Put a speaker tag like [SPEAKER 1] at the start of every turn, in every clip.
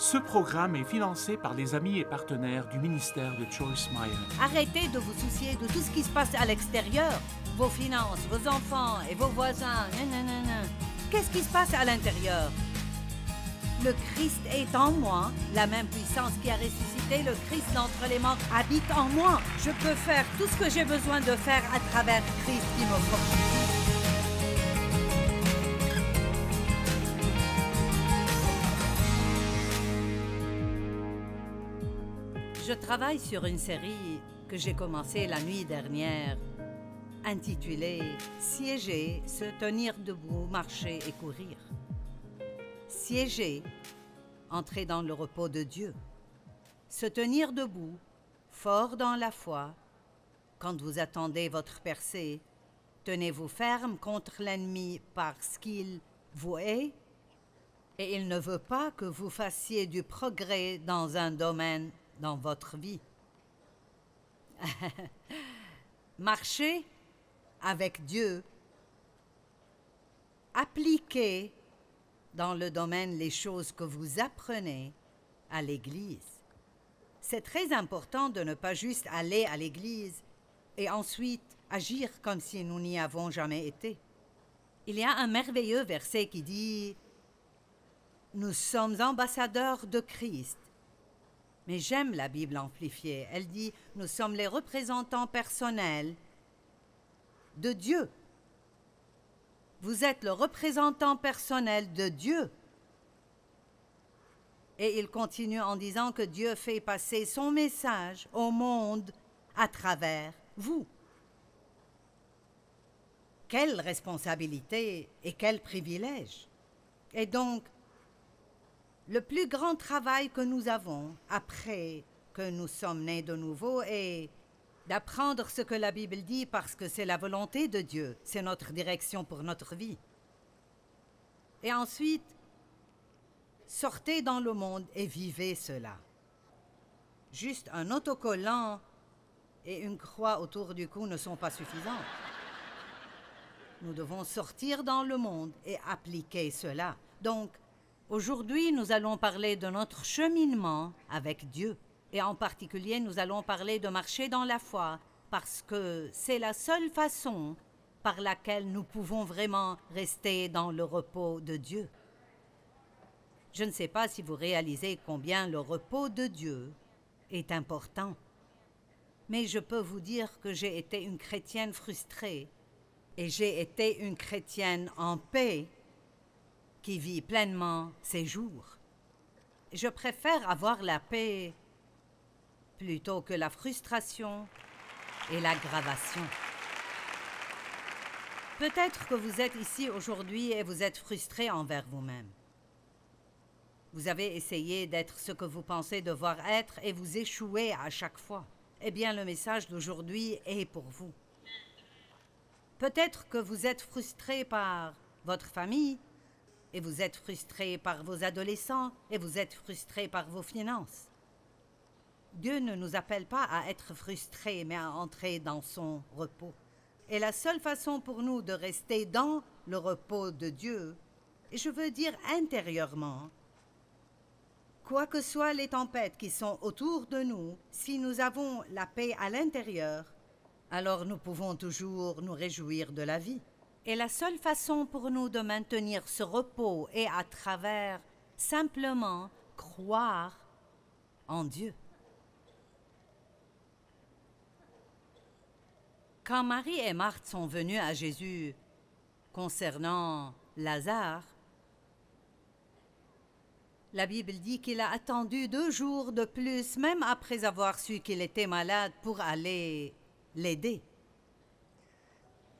[SPEAKER 1] Ce programme est financé par les amis et partenaires du ministère de Joyce Meyer.
[SPEAKER 2] Arrêtez de vous soucier de tout ce qui se passe à l'extérieur. Vos finances, vos enfants et vos voisins. Qu'est-ce qui se passe à l'intérieur? Le Christ est en moi. La même puissance qui a ressuscité le Christ d'entre les morts habite en moi. Je peux faire tout ce que j'ai besoin de faire à travers Christ qui me fortifie. Je travaille sur une série que j'ai commencée la nuit dernière, intitulée Siéger, se tenir debout, marcher et courir. Siéger, entrer dans le repos de Dieu. Se tenir debout, fort dans la foi. Quand vous attendez votre percée, tenez-vous ferme contre l'ennemi parce qu'il vous hait et il ne veut pas que vous fassiez du progrès dans un domaine dans votre vie. Marchez avec Dieu. Appliquez dans le domaine les choses que vous apprenez à l'Église. C'est très important de ne pas juste aller à l'Église et ensuite agir comme si nous n'y avons jamais été. Il y a un merveilleux verset qui dit ⁇ Nous sommes ambassadeurs de Christ mais j'aime la Bible amplifiée. Elle dit, nous sommes les représentants personnels de Dieu. Vous êtes le représentant personnel de Dieu. Et il continue en disant que Dieu fait passer son message au monde à travers vous. Quelle responsabilité et quel privilège. Et donc, le plus grand travail que nous avons après que nous sommes nés de nouveau est d'apprendre ce que la Bible dit parce que c'est la volonté de Dieu, c'est notre direction pour notre vie. Et ensuite, sortez dans le monde et vivez cela. Juste un autocollant et une croix autour du cou ne sont pas suffisants. Nous devons sortir dans le monde et appliquer cela. Donc, Aujourd'hui, nous allons parler de notre cheminement avec Dieu. Et en particulier, nous allons parler de marcher dans la foi, parce que c'est la seule façon par laquelle nous pouvons vraiment rester dans le repos de Dieu. Je ne sais pas si vous réalisez combien le repos de Dieu est important. Mais je peux vous dire que j'ai été une chrétienne frustrée et j'ai été une chrétienne en paix qui vit pleinement ses jours. Je préfère avoir la paix plutôt que la frustration et l'aggravation. Peut-être que vous êtes ici aujourd'hui et vous êtes frustré envers vous-même. Vous avez essayé d'être ce que vous pensez devoir être et vous échouez à chaque fois. Eh bien, le message d'aujourd'hui est pour vous. Peut-être que vous êtes frustré par votre famille, et vous êtes frustré par vos adolescents et vous êtes frustré par vos finances. Dieu ne nous appelle pas à être frustrés, mais à entrer dans son repos. Et la seule façon pour nous de rester dans le repos de Dieu, et je veux dire intérieurement, quoi que soient les tempêtes qui sont autour de nous, si nous avons la paix à l'intérieur, alors nous pouvons toujours nous réjouir de la vie. Et la seule façon pour nous de maintenir ce repos est à travers simplement croire en Dieu. Quand Marie et Marthe sont venues à Jésus concernant Lazare, la Bible dit qu'il a attendu deux jours de plus, même après avoir su qu'il était malade, pour aller l'aider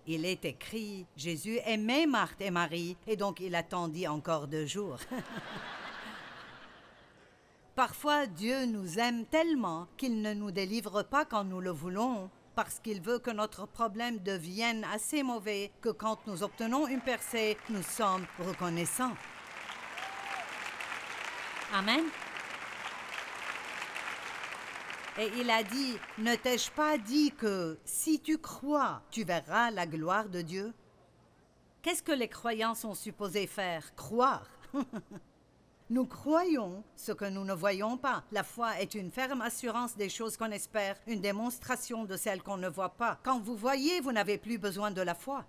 [SPEAKER 2] il est écrit, Jésus aimait Marthe et Marie, et donc il attendit encore deux jours. Parfois, Dieu nous aime tellement qu'il ne nous délivre pas quand nous le voulons, parce qu'il veut que notre problème devienne assez mauvais que quand nous obtenons une percée, nous sommes reconnaissants. Amen. Et il a dit, ne t'ai-je pas dit que si tu crois, tu verras la gloire de Dieu? Qu'est-ce que les croyants sont supposés faire? Croire. Nous croyons ce que nous ne voyons pas. La foi est une ferme assurance des choses qu'on espère, une démonstration de celles qu'on ne voit pas. Quand vous voyez, vous n'avez plus besoin de la foi.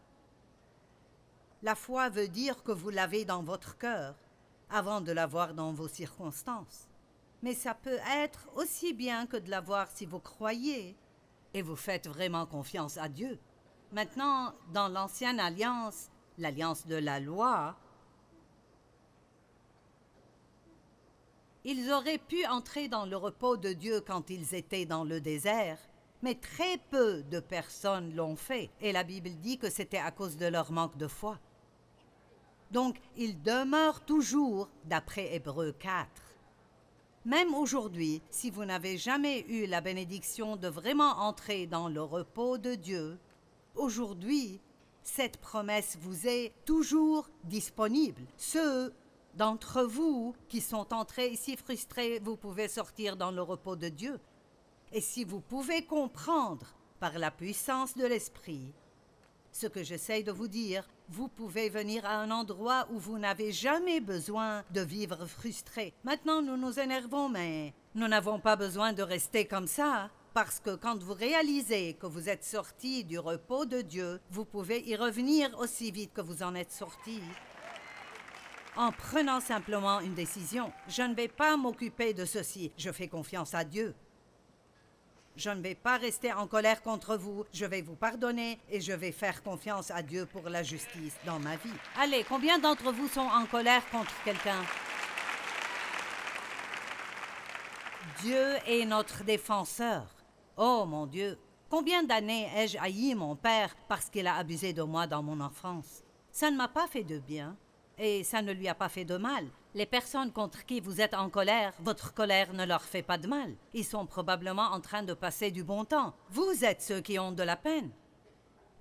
[SPEAKER 2] La foi veut dire que vous l'avez dans votre cœur avant de l'avoir dans vos circonstances. Mais ça peut être aussi bien que de l'avoir si vous croyez et vous faites vraiment confiance à Dieu. Maintenant, dans l'ancienne alliance, l'alliance de la loi, Ils auraient pu entrer dans le repos de Dieu quand ils étaient dans le désert, mais très peu de personnes l'ont fait, et la Bible dit que c'était à cause de leur manque de foi. Donc, ils demeurent toujours, d'après Hébreu 4. Même aujourd'hui, si vous n'avez jamais eu la bénédiction de vraiment entrer dans le repos de Dieu, aujourd'hui, cette promesse vous est toujours disponible. Ceux d'entre vous qui sont entrés ici frustrés, vous pouvez sortir dans le repos de Dieu. Et si vous pouvez comprendre par la puissance de l'Esprit ce que j'essaye de vous dire, vous pouvez venir à un endroit où vous n'avez jamais besoin de vivre frustré. Maintenant, nous nous énervons, mais nous n'avons pas besoin de rester comme ça. Parce que quand vous réalisez que vous êtes sorti du repos de Dieu, vous pouvez y revenir aussi vite que vous en êtes sorti en prenant simplement une décision. Je ne vais pas m'occuper de ceci, je fais confiance à Dieu. Je ne vais pas rester en colère contre vous, je vais vous pardonner et je vais faire confiance à Dieu pour la justice dans ma vie. Allez, combien d'entre vous sont en colère contre quelqu'un? Dieu est notre défenseur. Oh mon Dieu, combien d'années ai-je haï mon père parce qu'il a abusé de moi dans mon enfance? Ça ne m'a pas fait de bien. Et ça ne lui a pas fait de mal. Les personnes contre qui vous êtes en colère, votre colère ne leur fait pas de mal. Ils sont probablement en train de passer du bon temps. Vous êtes ceux qui ont de la peine.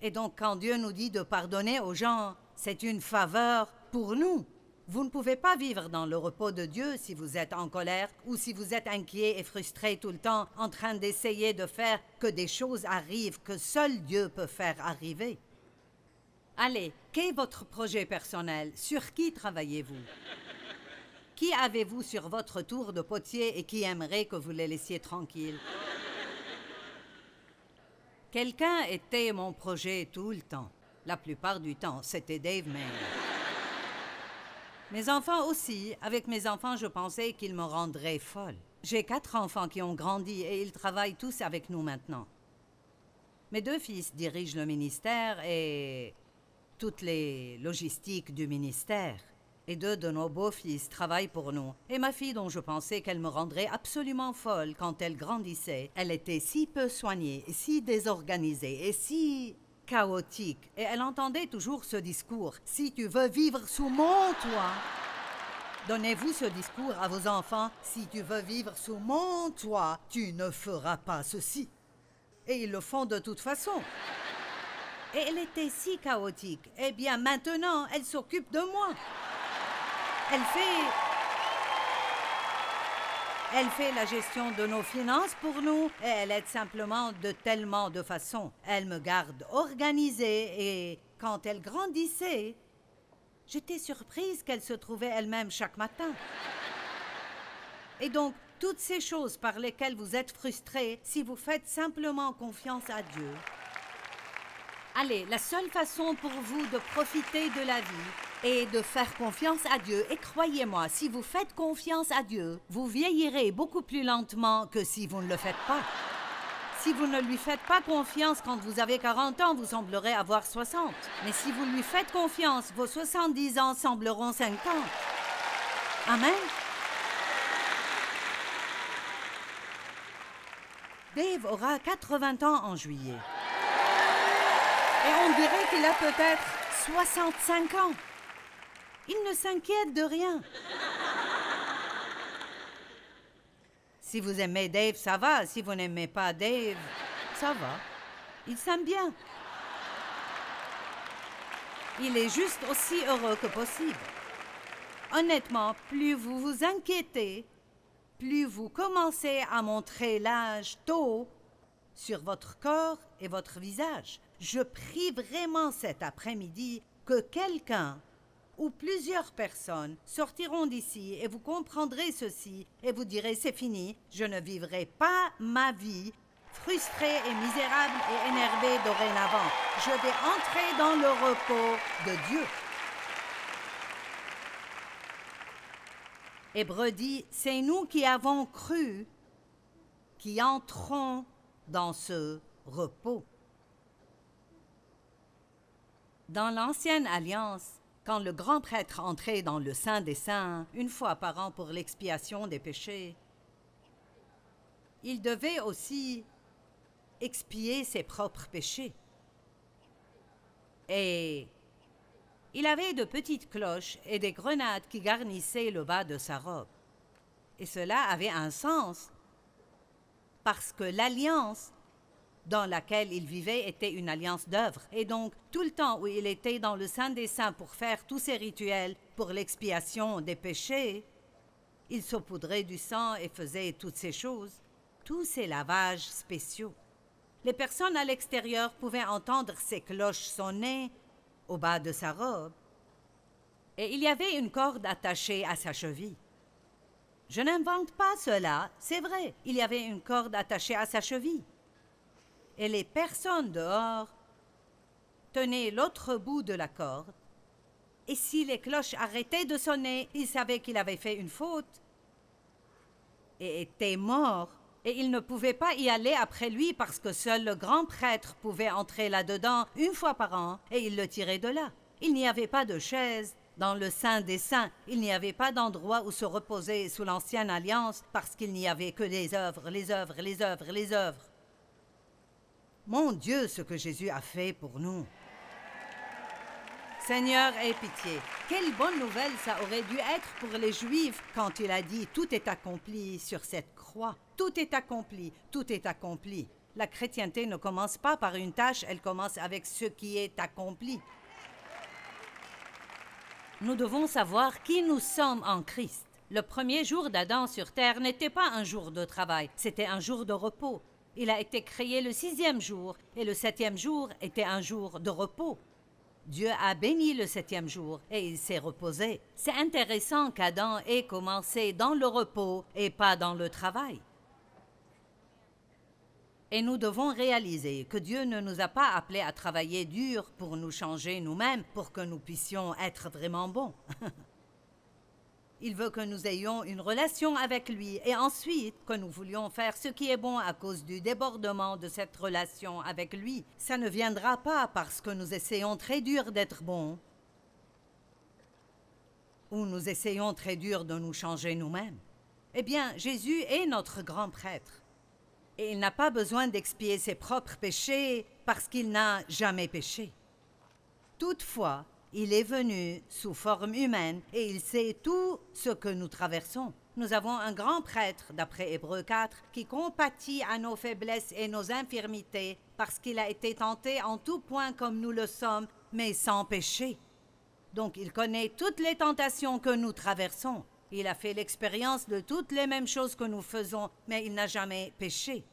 [SPEAKER 2] Et donc quand Dieu nous dit de pardonner aux gens, c'est une faveur pour nous. Vous ne pouvez pas vivre dans le repos de Dieu si vous êtes en colère ou si vous êtes inquiet et frustré tout le temps en train d'essayer de faire que des choses arrivent que seul Dieu peut faire arriver. Allez, quel est votre projet personnel? Sur qui travaillez-vous? Qui avez-vous sur votre tour de potier et qui aimerait que vous les laissiez tranquilles Quelqu'un était mon projet tout le temps. La plupart du temps, c'était Dave May. Mes enfants aussi. Avec mes enfants, je pensais qu'ils me rendraient folle. J'ai quatre enfants qui ont grandi et ils travaillent tous avec nous maintenant. Mes deux fils dirigent le ministère et toutes les logistiques du ministère. Et deux de nos beaux-fils travaillent pour nous. Et ma fille, dont je pensais qu'elle me rendrait absolument folle quand elle grandissait, elle était si peu soignée, si désorganisée et si chaotique. Et elle entendait toujours ce discours. Si tu veux vivre sous mon toit, Donnez-vous ce discours à vos enfants. Si tu veux vivre sous mon toit, tu ne feras pas ceci. Et ils le font de toute façon. Et elle était si chaotique. Eh bien, maintenant, elle s'occupe de moi. Elle fait... Elle fait la gestion de nos finances pour nous et elle aide simplement de tellement de façons. Elle me garde organisée et quand elle grandissait, j'étais surprise qu'elle se trouvait elle-même chaque matin. Et donc, toutes ces choses par lesquelles vous êtes frustrés, si vous faites simplement confiance à Dieu, Allez, la seule façon pour vous de profiter de la vie est de faire confiance à Dieu. Et croyez-moi, si vous faites confiance à Dieu, vous vieillirez beaucoup plus lentement que si vous ne le faites pas. Si vous ne lui faites pas confiance quand vous avez 40 ans, vous semblerez avoir 60. Mais si vous lui faites confiance, vos 70 ans sembleront 50. Amen. Dave aura 80 ans en juillet. Et on dirait qu'il a peut-être 65 ans. Il ne s'inquiète de rien. Si vous aimez Dave, ça va. Si vous n'aimez pas Dave, ça va. Il s'aime bien. Il est juste aussi heureux que possible. Honnêtement, plus vous vous inquiétez, plus vous commencez à montrer l'âge tôt sur votre corps et votre visage. Je prie vraiment cet après-midi que quelqu'un ou plusieurs personnes sortiront d'ici et vous comprendrez ceci et vous direz c'est fini, je ne vivrai pas ma vie frustrée et misérable et énervée dorénavant. Je vais entrer dans le repos de Dieu. Hébreu dit, c'est nous qui avons cru, qui entrons dans ce repos. Dans l'ancienne alliance, quand le grand prêtre entrait dans le Saint des Saints une fois par an pour l'expiation des péchés, il devait aussi expier ses propres péchés. Et il avait de petites cloches et des grenades qui garnissaient le bas de sa robe. Et cela avait un sens, parce que l'alliance dans laquelle il vivait était une alliance d'œuvres. Et donc, tout le temps où il était dans le Saint des Saints pour faire tous ces rituels pour l'expiation des péchés, il saupoudrait du sang et faisait toutes ces choses, tous ces lavages spéciaux. Les personnes à l'extérieur pouvaient entendre ces cloches sonner au bas de sa robe. Et il y avait une corde attachée à sa cheville. Je n'invente pas cela, c'est vrai, il y avait une corde attachée à sa cheville. Et les personnes dehors tenaient l'autre bout de la corde, et si les cloches arrêtaient de sonner, il savait qu'il avait fait une faute et était mort et il ne pouvait pas y aller après lui parce que seul le grand prêtre pouvait entrer là-dedans une fois par an et il le tirait de là. Il n'y avait pas de chaise dans le Saint des Saints, il n'y avait pas d'endroit où se reposer sous l'ancienne alliance parce qu'il n'y avait que des œuvres, les œuvres, les œuvres, les œuvres. Mon Dieu, ce que Jésus a fait pour nous. Seigneur, aie pitié. Quelle bonne nouvelle ça aurait dû être pour les Juifs quand il a dit Tout est accompli sur cette croix. Tout est accompli, tout est accompli. La chrétienté ne commence pas par une tâche, elle commence avec ce qui est accompli. Nous devons savoir qui nous sommes en Christ. Le premier jour d'Adam sur terre n'était pas un jour de travail, c'était un jour de repos. Il a été créé le sixième jour, et le septième jour était un jour de repos. Dieu a béni le septième jour et il s'est reposé. C'est intéressant qu'Adam ait commencé dans le repos et pas dans le travail. Et nous devons réaliser que Dieu ne nous a pas appelés à travailler dur pour nous changer nous-mêmes, pour que nous puissions être vraiment bons. Il veut que nous ayons une relation avec lui et ensuite que nous voulions faire ce qui est bon à cause du débordement de cette relation avec lui. Ça ne viendra pas parce que nous essayons très dur d'être bons ou nous essayons très dur de nous changer nous-mêmes. Eh bien, Jésus est notre grand prêtre et il n'a pas besoin d'expier ses propres péchés parce qu'il n'a jamais péché. Toutefois, il est venu sous forme humaine et il sait tout ce que nous traversons. Nous avons un grand prêtre, d'après Hébreu 4, qui compatit à nos faiblesses et nos infirmités, parce qu'il a été tenté en tout point comme nous le sommes, mais sans péché. Donc il connaît toutes les tentations que nous traversons. Il a fait l'expérience de toutes les mêmes choses que nous faisons, mais il n'a jamais péché.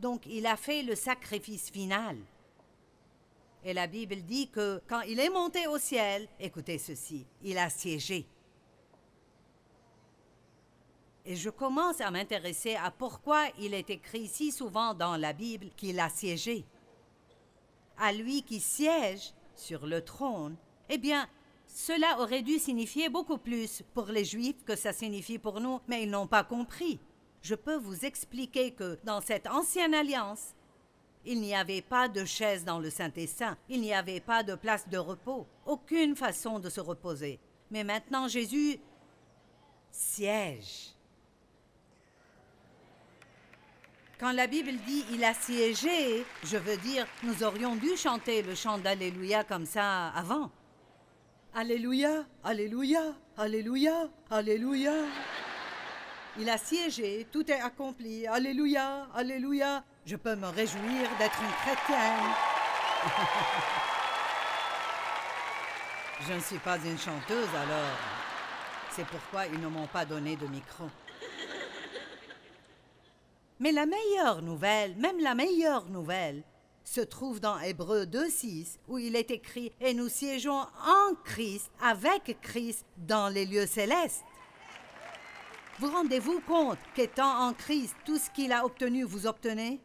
[SPEAKER 2] Donc il a fait le sacrifice final. Et la Bible dit que quand il est monté au ciel, écoutez ceci, il a siégé. Et je commence à m'intéresser à pourquoi il est écrit si souvent dans la Bible qu'il a siégé. À lui qui siège sur le trône, eh bien, cela aurait dû signifier beaucoup plus pour les Juifs que ça signifie pour nous, mais ils n'ont pas compris. Je peux vous expliquer que dans cette ancienne alliance, il n'y avait pas de chaise dans le Saint-Saint, il n'y avait pas de place de repos, aucune façon de se reposer. Mais maintenant Jésus siège. Quand la Bible dit il a siégé, je veux dire, nous aurions dû chanter le chant d'Alléluia comme ça avant. Alléluia, Alléluia, Alléluia, Alléluia. Il a siégé, tout est accompli. Alléluia, Alléluia. Je peux me réjouir d'être une chrétienne. Je ne suis pas une chanteuse alors. C'est pourquoi ils ne m'ont pas donné de micro. Mais la meilleure nouvelle, même la meilleure nouvelle, se trouve dans Hébreux 2.6, où il est écrit Et nous siégeons en Christ, avec Christ, dans les lieux célestes. Vous rendez-vous compte qu'étant en Christ, tout ce qu'il a obtenu, vous obtenez?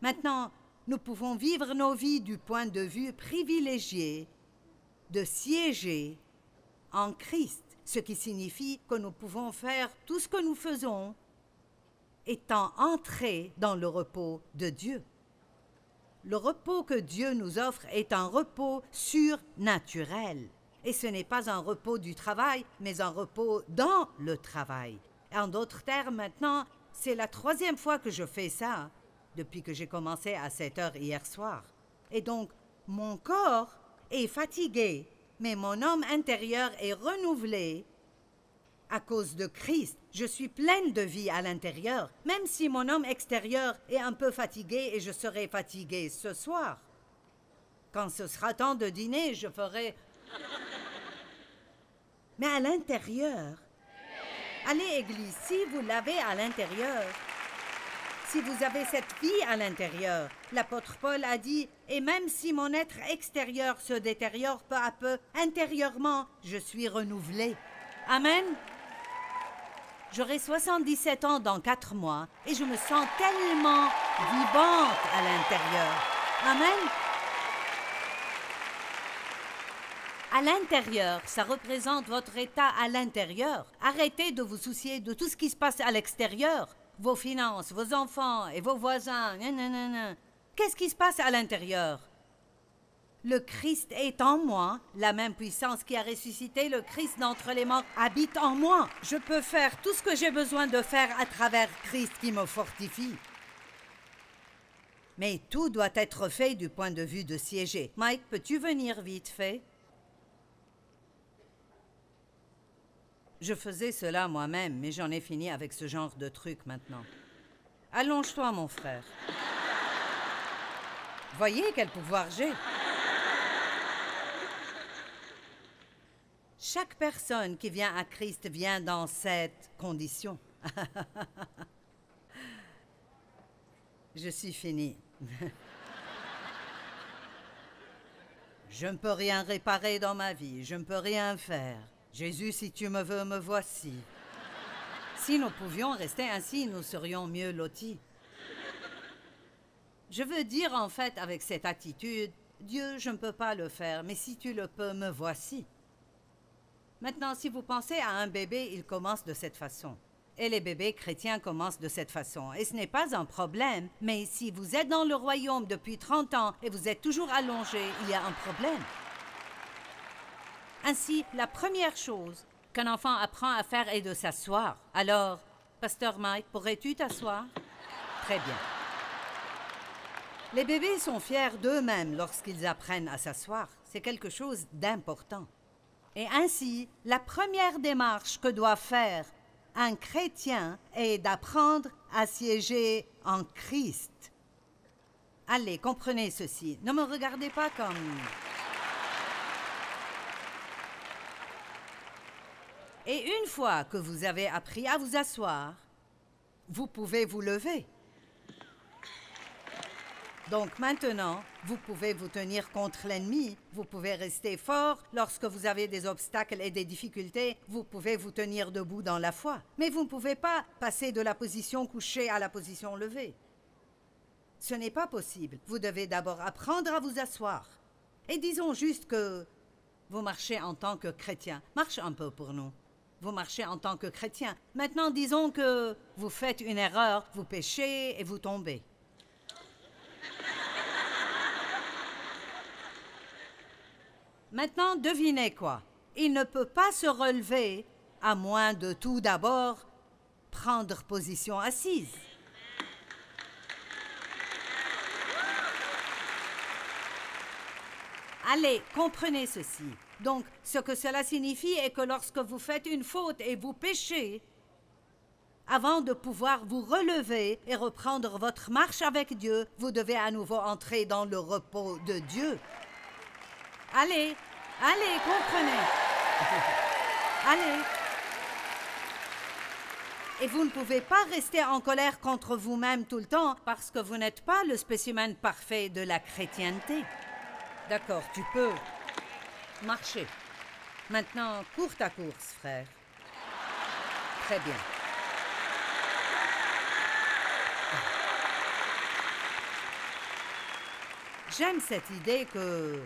[SPEAKER 2] Maintenant, nous pouvons vivre nos vies du point de vue privilégié de siéger en Christ, ce qui signifie que nous pouvons faire tout ce que nous faisons étant entrés dans le repos de Dieu. Le repos que Dieu nous offre est un repos surnaturel. Et ce n'est pas un repos du travail, mais un repos dans le travail. En d'autres termes, maintenant, c'est la troisième fois que je fais ça depuis que j'ai commencé à 7 heures hier soir. Et donc, mon corps est fatigué, mais mon homme intérieur est renouvelé à cause de Christ. Je suis pleine de vie à l'intérieur, même si mon homme extérieur est un peu fatigué et je serai fatigué ce soir. Quand ce sera temps de dîner, je ferai... Mais à l'intérieur, allez Église, si vous l'avez à l'intérieur, si vous avez cette vie à l'intérieur. L'apôtre Paul a dit, et même si mon être extérieur se détériore peu à peu, intérieurement, je suis renouvelé. Amen. J'aurai 77 ans dans quatre mois et je me sens tellement vivante à l'intérieur. Amen. À l'intérieur, ça représente votre état à l'intérieur. Arrêtez de vous soucier de tout ce qui se passe à l'extérieur vos finances, vos enfants et vos voisins. Qu'est-ce qui se passe à l'intérieur? Le Christ est en moi, la même puissance qui a ressuscité le Christ d'entre les morts habite en moi. Je peux faire tout ce que j'ai besoin de faire à travers Christ qui me fortifie. Mais tout doit être fait du point de vue de siéger. Mike, peux-tu venir vite fait? Je faisais cela moi-même, mais j'en ai fini avec ce genre de truc maintenant. Allonge-toi, mon frère. Voyez quel pouvoir j'ai. Chaque personne qui vient à Christ vient dans cette condition. Je suis fini. Je ne peux rien réparer dans ma vie, je ne peux rien faire. Jésus, si tu me veux, me voici. Si nous pouvions rester ainsi, nous serions mieux lotis. Je veux dire en fait avec cette attitude, Dieu, je ne peux pas le faire, mais si tu le peux, me voici. Maintenant, si vous pensez à un bébé, il commence de cette façon. Et les bébés chrétiens commencent de cette façon. Et ce n'est pas un problème, mais si vous êtes dans le royaume depuis 30 ans et vous êtes toujours allongé, il y a un problème. Ainsi, la première chose qu'un enfant apprend à faire est de s'asseoir. Alors, Pasteur Mike, pourrais-tu t'asseoir? Très bien. Les bébés sont fiers d'eux-mêmes lorsqu'ils apprennent à s'asseoir. C'est quelque chose d'important. Et ainsi, la première démarche que doit faire un chrétien est d'apprendre à siéger en Christ. Allez, comprenez ceci. Ne me regardez pas comme Et une fois que vous avez appris à vous asseoir, vous pouvez vous lever. Donc maintenant, vous pouvez vous tenir contre l'ennemi, vous pouvez rester fort lorsque vous avez des obstacles et des difficultés, vous pouvez vous tenir debout dans la foi. Mais vous ne pouvez pas passer de la position couchée à la position levée. Ce n'est pas possible. Vous devez d'abord apprendre à vous asseoir. Et disons juste que vous marchez en tant que chrétien. Marche un peu pour nous vous marchez en tant que chrétien. Maintenant, disons que vous faites une erreur, vous péchez et vous tombez. Maintenant, devinez quoi Il ne peut pas se relever à moins de tout d'abord prendre position assise. Allez, comprenez ceci. Donc, ce que cela signifie est que lorsque vous faites une faute et vous péchez, avant de pouvoir vous relever et reprendre votre marche avec Dieu, vous devez à nouveau entrer dans le repos de Dieu. Allez, allez, comprenez. allez. Et vous ne pouvez pas rester en colère contre vous-même tout le temps parce que vous n'êtes pas le spécimen parfait de la chrétienté. D'accord, tu peux marcher. Maintenant, cours ta course, frère. Très bien. J'aime cette idée que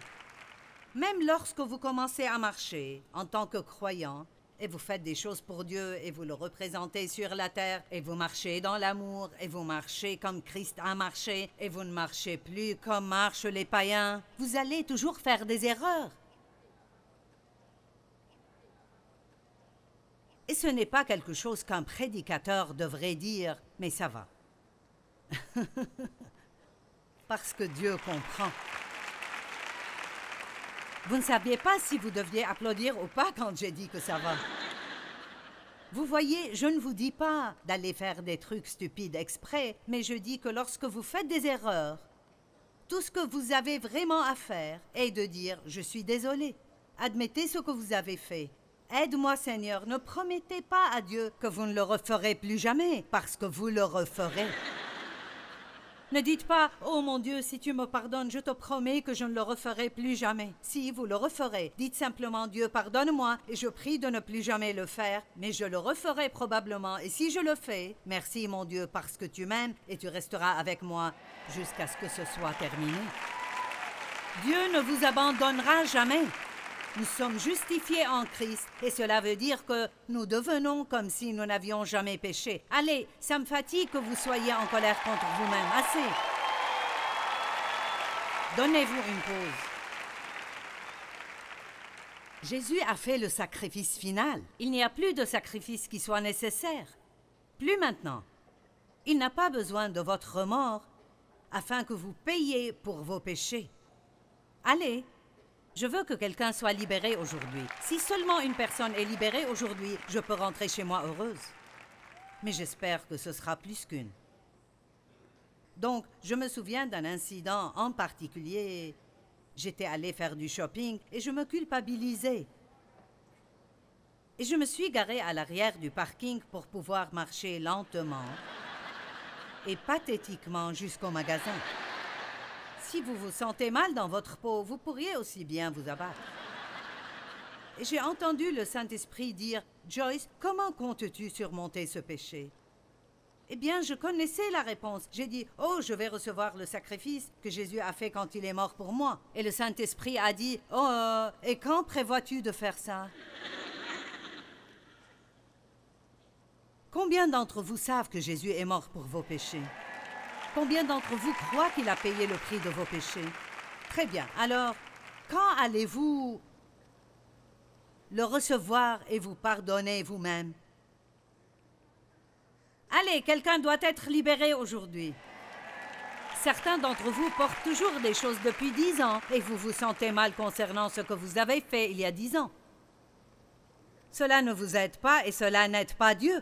[SPEAKER 2] même lorsque vous commencez à marcher en tant que croyant, et vous faites des choses pour Dieu et vous le représentez sur la terre et vous marchez dans l'amour et vous marchez comme Christ a marché et vous ne marchez plus comme marchent les païens, vous allez toujours faire des erreurs. Et ce n'est pas quelque chose qu'un prédicateur devrait dire, mais ça va. Parce que Dieu comprend. Vous ne saviez pas si vous deviez applaudir ou pas quand j'ai dit que ça va. Vous voyez, je ne vous dis pas d'aller faire des trucs stupides exprès, mais je dis que lorsque vous faites des erreurs, tout ce que vous avez vraiment à faire est de dire Je suis désolé. Admettez ce que vous avez fait. Aide-moi, Seigneur. Ne promettez pas à Dieu que vous ne le referez plus jamais, parce que vous le referez. Ne dites pas Oh mon Dieu, si tu me pardonnes, je te promets que je ne le referai plus jamais. Si vous le referez, dites simplement Dieu, pardonne-moi et je prie de ne plus jamais le faire, mais je le referai probablement. Et si je le fais, merci mon Dieu parce que tu m'aimes et tu resteras avec moi jusqu'à ce que ce soit terminé. Dieu ne vous abandonnera jamais. Nous sommes justifiés en Christ et cela veut dire que nous devenons comme si nous n'avions jamais péché. Allez, ça me fatigue que vous soyez en colère contre vous-même. Assez. Donnez-vous une pause. Jésus a fait le sacrifice final. Il n'y a plus de sacrifice qui soit nécessaire. Plus maintenant. Il n'a pas besoin de votre remords afin que vous payiez pour vos péchés. Allez, je veux que quelqu'un soit libéré aujourd'hui. Si seulement une personne est libérée aujourd'hui, je peux rentrer chez moi heureuse. Mais j'espère que ce sera plus qu'une. Donc, je me souviens d'un incident en particulier. J'étais allée faire du shopping et je me culpabilisais. Et je me suis garée à l'arrière du parking pour pouvoir marcher lentement et pathétiquement jusqu'au magasin. Si vous vous sentez mal dans votre peau, vous pourriez aussi bien vous abattre. J'ai entendu le Saint-Esprit dire Joyce, comment comptes-tu surmonter ce péché? Eh bien, je connaissais la réponse. J'ai dit Oh, je vais recevoir le sacrifice que Jésus a fait quand il est mort pour moi. Et le Saint-Esprit a dit Oh, euh, et quand prévois-tu de faire ça? Combien d'entre vous savent que Jésus est mort pour vos péchés? Combien d'entre vous croient qu'il a payé le prix de vos péchés? Très bien. Alors, quand allez-vous le recevoir et vous pardonner vous-même? Allez, quelqu'un doit être libéré aujourd'hui. Certains d'entre vous portent toujours des choses depuis dix ans et vous vous sentez mal concernant ce que vous avez fait il y a dix ans. Cela ne vous aide pas et cela n'aide pas Dieu.